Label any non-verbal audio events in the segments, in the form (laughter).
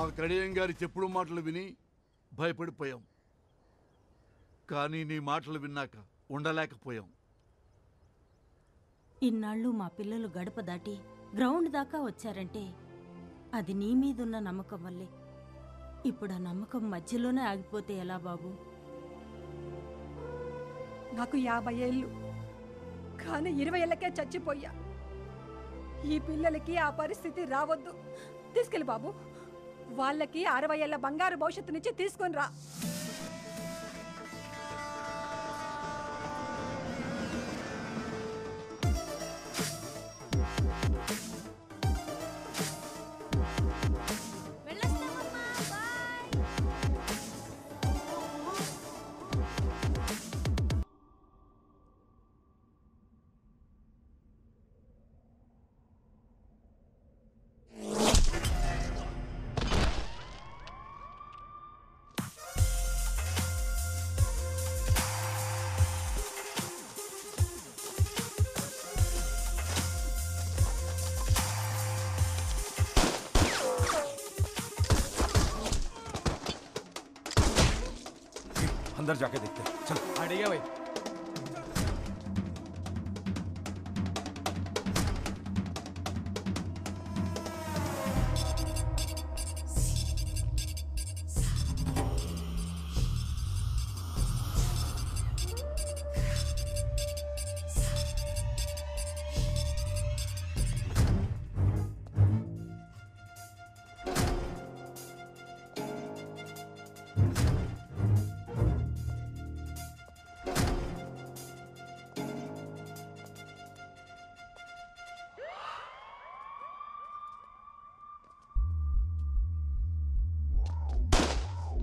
ఆ కడియం గారి చెప్పుడు మాటలు విని భయపడిపోయాం. కానీ నీ మాటలు విన్నాక ఉండలేకపోయాం. ఇన్నాళ్ళు మా పిల్లలు గడప దాటి గ్రౌండ్ దాకా వచ్చారంటే అది నీ మీదున్న నమ్మకం వల్లే. ఇప్పుడు ఆ నమ్మకం మధ్యలోనే ఆగిపోతే ఎలా బాబు? నాకు యాభై ఏళ్ళు. కానీ ఇరవై ఏళ్ళకే చచ్చిపోయా. ఈ పిల్లలకి ఆ పరిస్థితి రావద్దు. తీసుకెళ్ళి బాబు. వాళ్ళకి అరవై ఏళ్ళ బంగారు భవిష్యత్తునిచ్చి తీసుకుని రా. अंदर जाके देखते हैं। चल। अड़िया भाई।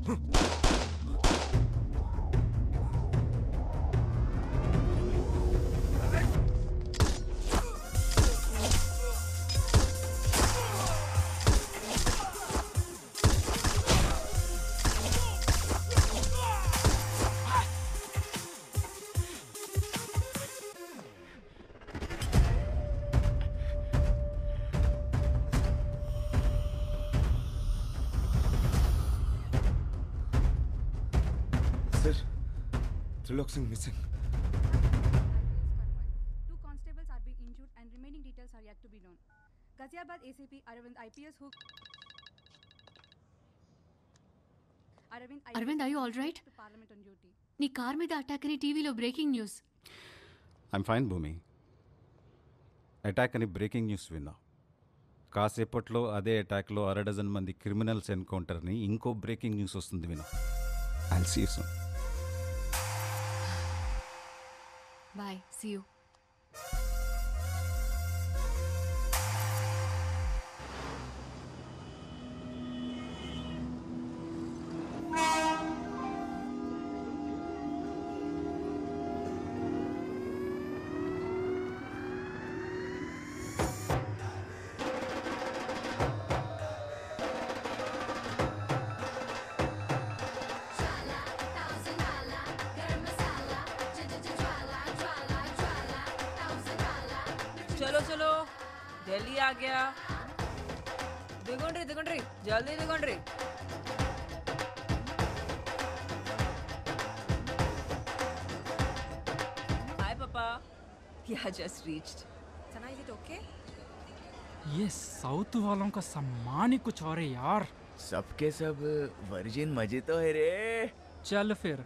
Huh. (laughs) sir. Trilok Singh Two constables are being injured and remaining details are yet to be known. Ghaziabad ACP Arvind IPS who Arvind IPS are you all right? Parliament on duty. నీ car మీద attack అని టీవీలో breaking news I'm fine Bhoomi attack అని breaking news విన్నా కాసేపట్లో అదే అటాక్లో అర dozen మంది క్రిమినల్స్ ఎన్కౌంటర్ని ఇంకో బ్రేకింగ్ న్యూస్ వస్తుంది విన్నా I see soon Bye. See you. Delhi ఆ గయా దిగండ్రి దిగండ్రి జల్దీ దిగండ్రి హాయ్ పాపా yeah just reached Sana is it okay ये साउथ वालों का सम्मान ही कुछ और है यार सबके सब वर्जिन मजे तो है रे चल फिर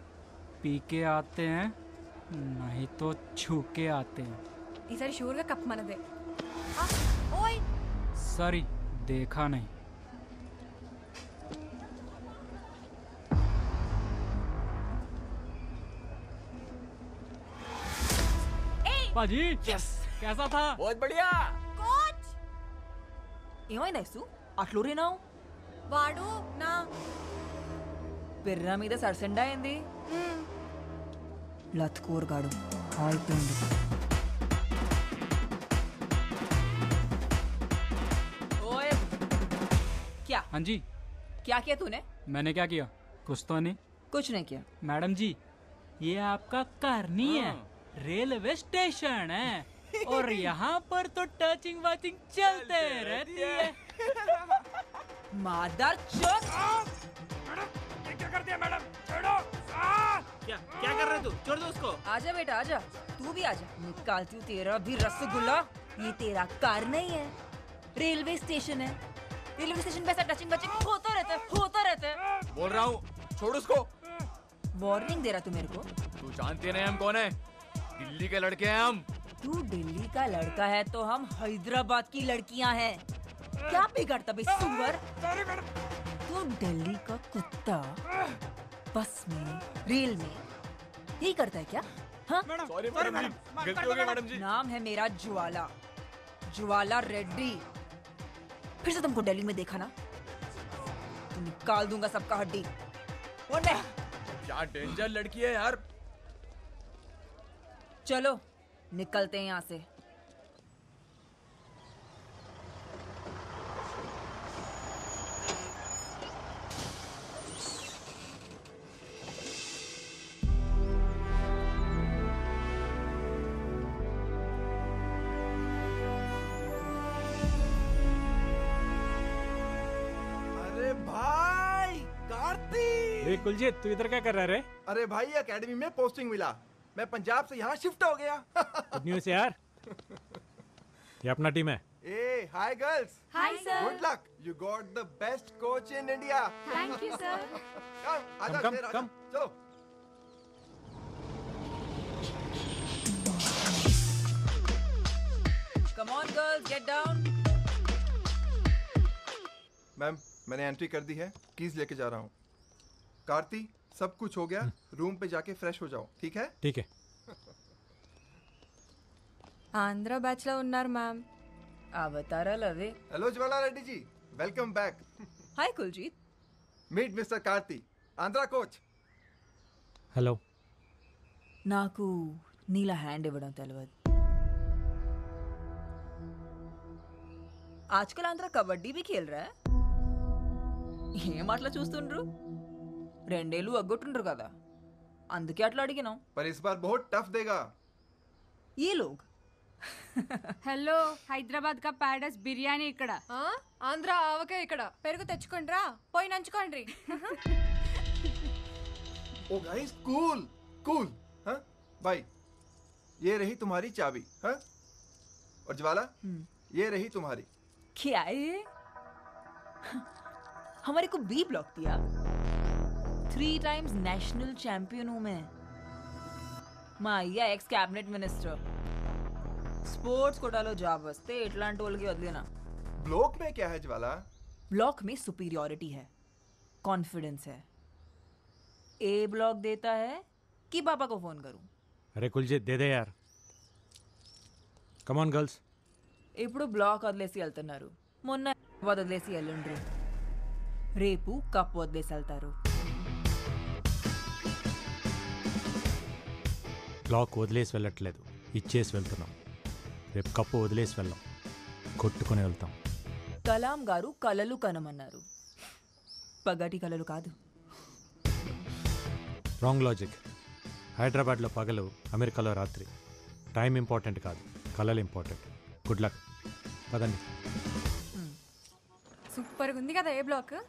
पी के आते हैं नहीं तो छू के आते हैं ఈసారి షూర్గా కప్ మనదే ఓయ్ सॉरी देखा नहीं बाजी यस कैसा था बहुत बढ़िया కోచ్ ఏమైంది ఐసు అట్లూరినావు వాడు నా పెర్ర మీద సరసండా అయింది లత్కూరగాడు అయిపోయింది हाँ जी। क्या किया तूने? मैंने क्या किया? कुछ तो नहीं। कुछ नहीं किया। मैडम जी ये आपका कार नहीं है। रेलवे स्टेशन है। (laughs) और यहाँ पर तो टचिंग वाचिंग चलते रहती है। (laughs) मादर चोट क्या कर दिया मैडम? छोड़ो। क्या क्या कर रहे तू? छोड़ दो उसको। आजा बेटा आजा। तू भी आजा। निकालती हूँ तेरा भी रसगुल्ला। ये तेरा कार नहीं है। रेलवे स्टेशन है। रेलवे स्टेशन पे ऐसा टचिंग बचिंग होता रहता है होता रहता है। बोल रहा हूँ छोड़ उसको। वार्निंग दे रहा तू मेरे को। तू जानते नहीं हम कौन है? दिल्ली के लड़के हैं हम। तू दिल्ली का लड़का है तो हम हैदराबाद की लड़कियाँ हैं। क्या बिगड़ता बे सुअर? तू दिल्ली का कुत्ता बस में रेल में। यही करता है क्या? हाँ? सॉरी मैडम जी गलती हो गई मैडम जी। नाम है मेरा ज्वाला। ज्वाला रेड्डी। फिर से तुमको दिल्ली में देखा ना? तो निकाल दूँगा सबका हड्डी। क्या डेंजर लड़की है यार? चलो निकलते हैं यहाँ से। कुलजीत तू इधर क्या कर रहा है अरे भाई एकेडमी में पोस्टिंग मिला। मैं पंजाब से यहाँ शिफ्ट हो गया। गुड न्यूज़ यार। ये अपना टीम है। ए hi girls hi sir good luck you got the best coach in India thank you sir come आजा आजा। come. चलो। Come on girls get down ma'am मैंने एंट्री कर दी है। कीज लेके जा रहा हूँ। कार्ति सब कुछ हो गया रूम पे जाके फ्रेश हो जाओ ठीक है ठीक है ఆంధ్ర బ్యాచ్ లో ఉన్నారు ma'am అవతారా లవే hello Jwala Reddy ji welcome back hi Kuljeet meet mister Karthi Andhra coach hello నాకు నీలా హ్యాండ్ ఇవ్వడం తెలియదు ఆజ్కల్ ఆంధ్ర కబడ్డీ भी खेल रहा है ఏం అట్లా చూస్తుండ్రు రెండేళ్ళు అగ్గొట్టుండ్రు కదా అందుకే అట్లా అడిగినాం पर इस बार बहुत टफ देगा ఏ లోగ్ హలో హైదరాబాద్ కా ప్యాడస్ బిర్యానీ ఇక్కడ ఆంధ్ర ఆవకే ఇక్కడ పెరుగు తెచ్చుకోండి రా పోయి నంచుకోండి ओ गाइस कूल कूल हाँ भाई ये रही तुम्हारी चाबी हाँ और ज्वाला ये रही तुम्हारी क्या है ये? हमारे को बी ब्लॉक दिया थ्री टाइम्स नेशनल चैंपियन हूं मैं మాయ్య ఎక్స్ క్యాబినెట్ మినిస్టర్ స్పోర్ట్స్ కోటాలో జాబ్ వస్తే ఇట్లాంటి వాళ్ళకి వదిలేనా ब्लॉक में क्या है ज्वाला ब्लॉक में सुपीरियोरिटी है कॉन्फिडेंस है ए ब्लॉक देता है कि पापा को फोन करूं अरे कुलजीत दे दे यार कम ऑन गर्ल्स ఇప్పుడు బ్లాక్ వదిలేసి వెళ్తున్నారు మొన్న వదిలేసి వెళ్ళండ్రు రేపు కప్ వదిలేసి వెళ్తారు బ్లాక్ వదిలేసి వెళ్ళట్లేదు. ఇచ్చేసి వెళ్తున్నాం. రేపు కప్పు వదిలేసి వెళ్ళాం. కొట్టుకొని వెళ్తాం. కలాం గారు కలలు కనమన్నారు. పగటి కలలు కాదు. రాంగ్ లాజిక్ హైదరాబాద్లో పగలు అమెరికాలో రాత్రి. టైం ఇంపార్టెంట్ కాదు. కలలు ఇంపార్టెంట్ గుడ్ లక్ పదండి. సూపర్ ఉంది కదా A block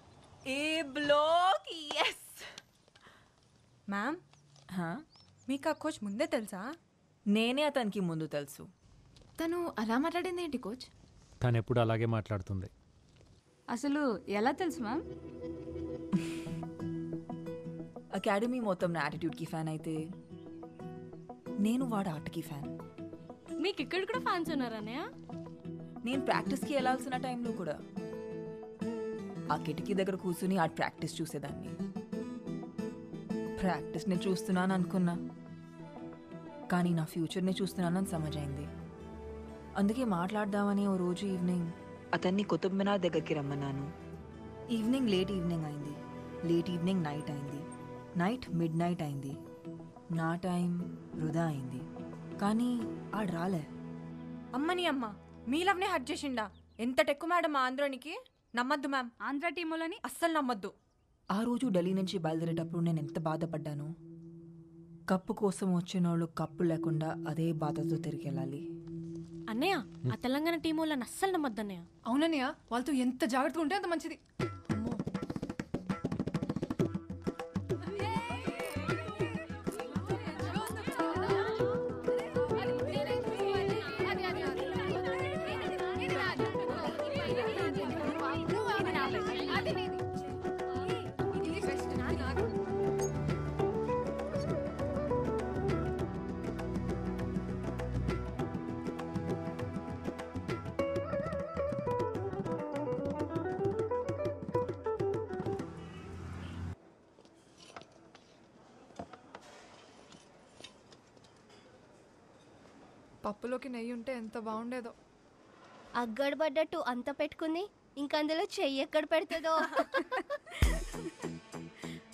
A block yes ma'am మీకు ఆ కోచ్ ముందే తెలుసా? నేనే అతనికి ముందు తెలుసు. తను అలా మాట్లాడింది ఏంటి కోచ్? తను ఎప్పుడు అలాగే మాట్లాడుతుంది. అసలు ఎలా తెలుసు మ్యామ్? అకాడమీ మొత్తం నా యాటిట్యూడ్కి ఫ్యాన్ అయితే నేను వాడు ఆటకి ఫ్యాన్ మీకు ఇక్కడ కూడా ఫ్యాన్స్ ఉన్నారన్నయ్య నేను ప్రాక్టీస్కి వెళ్ళాల్సిన టైంలో కూడా. ఆ కిటికీ దగ్గర కూర్చుని ఆడ ప్రాక్టీస్ చూసేదాన్ని. ప్రాక్టీస్ని చూస్తున్నాను అనుకున్నా. కానీ నా ఫ్యూచర్ని చూస్తున్నానని సమజైంది అందుకే మాట్లాడదామని ఓ రోజు ఈవినింగ్ అతన్ని కుతుబ్ మినార్ దగ్గరికి రమ్మన్నాను. ఈవినింగ్ లేట్ ఈవినింగ్ అయింది. లేట్ ఈవినింగ్ నైట్ అయింది. నైట్ మిడ్ నైట్ అయింది. నా టైం వృధా అయింది. కానీ ఆడు రాలే. అమ్మని అమ్మ మీ లవ్నే హట్ చేసిండా? ఎంత టెక్కు మేడం ఆంధ్రోనికి? నమ్మద్దు మ్యామ్. ఆంధ్ర టీములని అస్సలు నమ్మద్దు. ఆ రోజు ఢిల్లీ నుంచి బయలుదేరేటప్పుడు నేను ఎంత బాధపడ్డాను? కప్పు కోసం వచ్చిన వాళ్ళు కప్పు లేకుండా అదే బాధతో తిరిగి వెళ్ళాలి. అన్నయ్య ఆ తెలంగాణ టీం వాళ్ళని అస్సలు నమ్మద్దన్నయ్య. అవునన్నయ్య వాళ్ళతో ఎంత జాగ్రత్తగా ఉంటే అంత మంచిది. పప్పులోకి నెయ్యి ఉంటే ఎంత బాగుండేదో. అగ్గడబడ్డట్టు అంత పెట్టుకుంది ఇంకందులో చెయ్యి ఎక్కడ పెడుతుందో.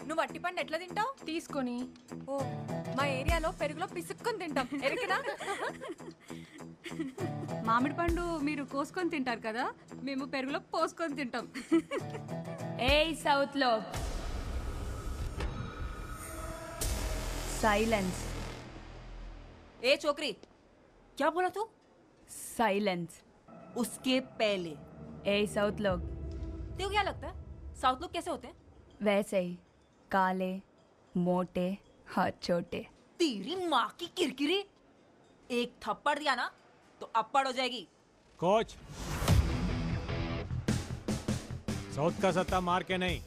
నువ్వు అట్టి పండు ఎట్లా తింటావు? తీసుకొని. ఓ మా ఏరియాలో పెరుగులో పిసుక్కొని తింటాం. ఎరికనా? మామిడి పండు మీరు కోసుకొని తింటారు కదా మేము పెరుగులో పోసుకొని తింటాం. ఏ సౌత్లో. సైలెన్స్. ఏ చోకరి? क्या बोला तू? साइलेंस उसके पहले। ए साउथ लोग। तेरे क्या लगता है? साउथ लोग कैसे होते हैं? वैसे ही काले मोटे हाथ छोटे। तेरी माँ की किरकिरी। एक थप्पड़ दिया ना तो अप्पड़ हो जाएगी। कोच। साउथ का सत्ता मार के नहीं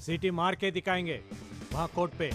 सिटी मार के दिखाएँगे वहाँ कोर्ट पे।